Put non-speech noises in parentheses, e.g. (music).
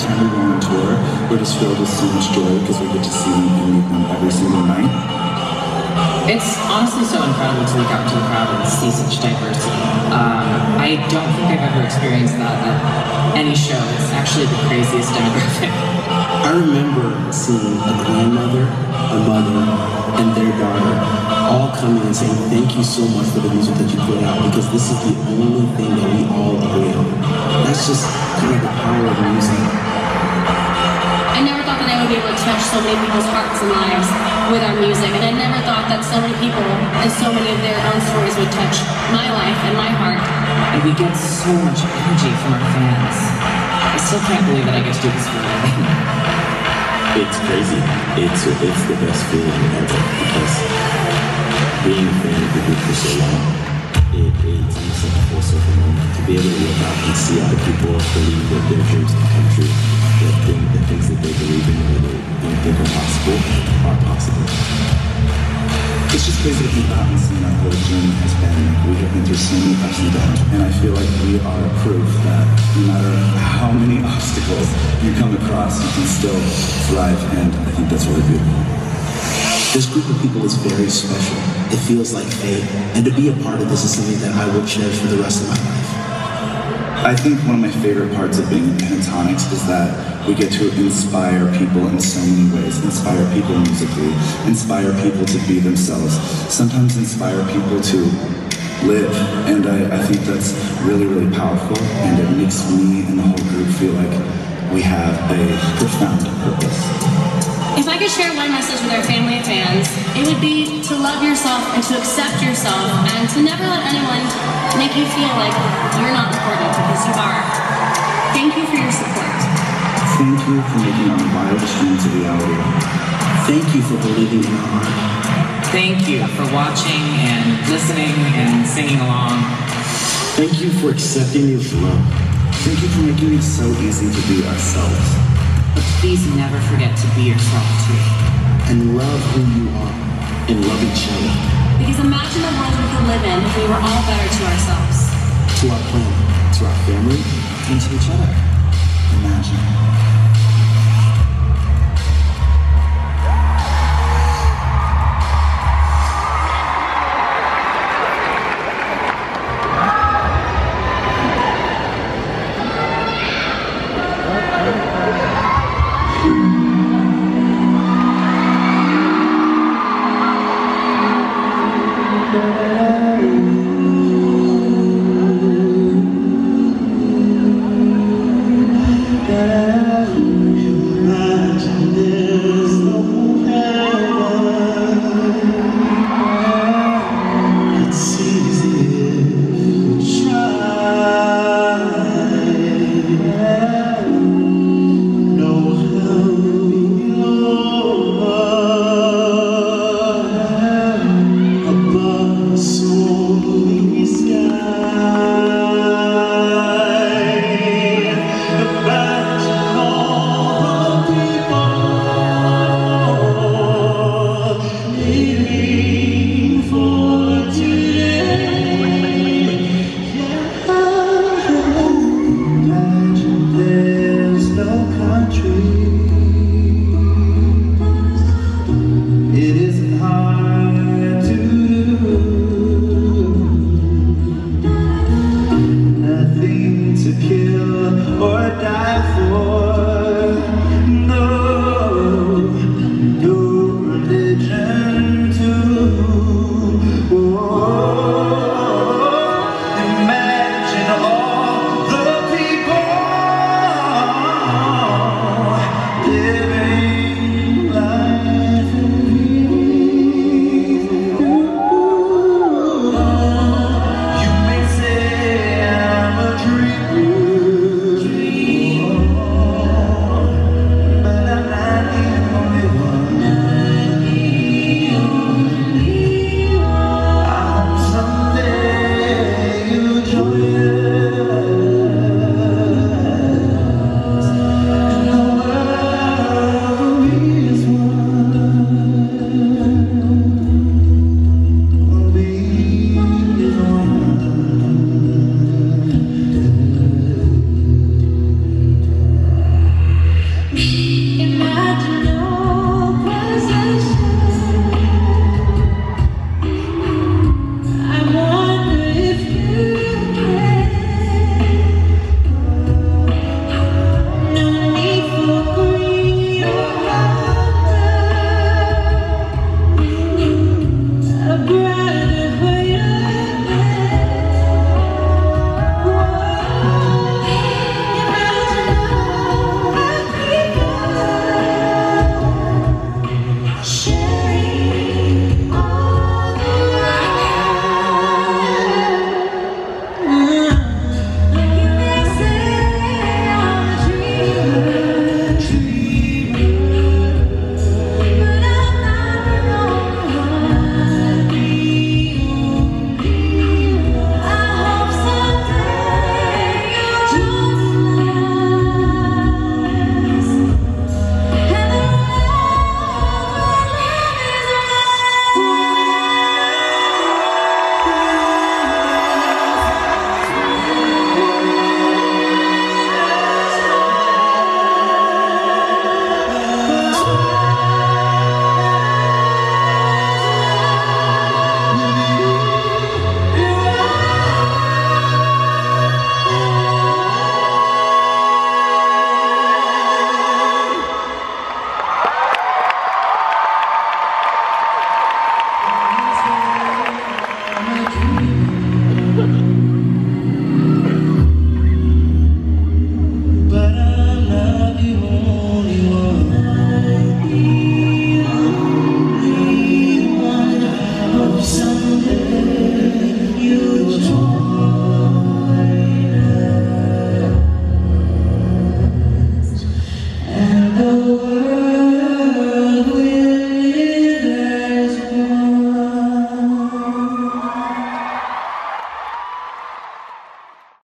time we go on tour, we're just filled with so much joy because we get to see and meet them every single night. It's honestly so incredible to look out into the crowd and see such diversity. Um, I don't think I've ever experienced that at any show. It's actually the craziest demographic. (laughs) I remember seeing a grandmother, a mother, and their daughter all coming and saying, thank you so much for the music that you put out because this is the only thing that we all agree on. That's just kind the power of music. I never thought that I would be able to touch so many people's hearts and lives with our music, and I never thought that so many people and so many of their own stories would touch my life and my heart. And we get so much energy from our fans. I still can't believe that I get to do this for a living. It's crazy. It's it's the best feeling ever because being a fan of the group for so long, it, it's almost like a be able to look out and see other people believe that their dreams can come true, that thing, the things that they believe in or they think are possible are possible. It's just crazy to think about and see our whole journey has been. We have been through so many ups and downs, and I feel like we are proof that no matter how many (laughs) obstacles you come across, you can still thrive, and I think that's really beautiful. This group of people is very special. It feels like fate, and to be a part of this is something that I will cherish for the rest of my life. I think one of my favorite parts of being in Pentatonix is that we get to inspire people in so many ways. Inspire people musically, inspire people to be themselves, sometimes inspire people to live. And I, I think that's really, really powerful. And it makes me and the whole group feel like we have a profound purpose. If I could share one message with our family and fans, it would be to love yourself and to accept yourself and to never let anyone make you feel like you're not important because you are. Thank you for your support. Thank you for making our wildest dreams a reality. Thank you for believing in our art. Thank you for watching and listening and singing along. Thank you for accepting your love. Thank you for making it so easy to be ourselves. But please never forget to be yourself too. And love who you are. And love each other. Because imagine the world we could live in if we were all better to ourselves. To our planet, to our family, and to each other. Imagine.